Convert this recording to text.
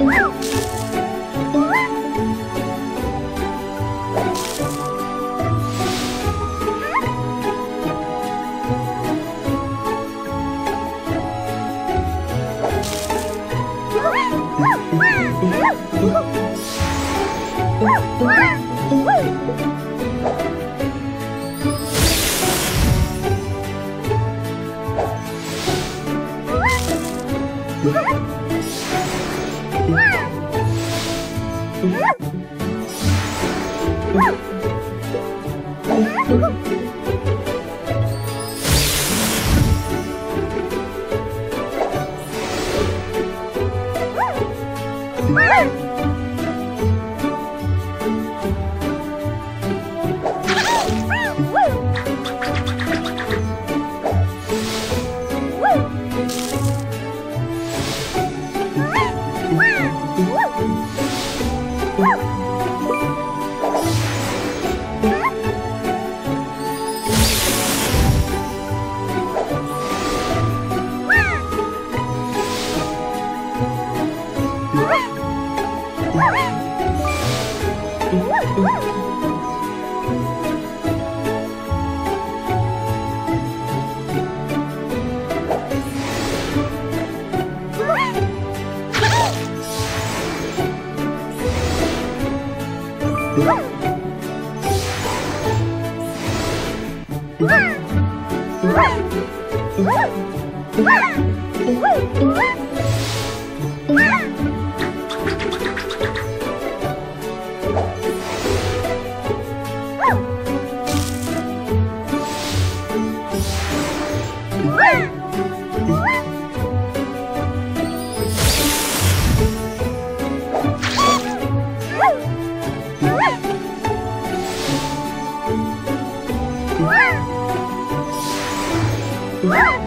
Woo! 呜呜，哇哇，呜，哇，呜，哇，呜，哇，呜，哇。Woo! 哇！哇！哇！哇！哇！哇！哇！哇！哇！Wow!